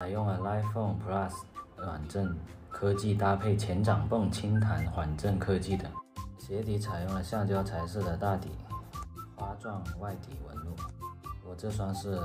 采用了 iPhone Plus 软震科技搭配前掌泵轻弹缓震科技的鞋底，采用了橡胶材质的大底花状外底纹路。我这双是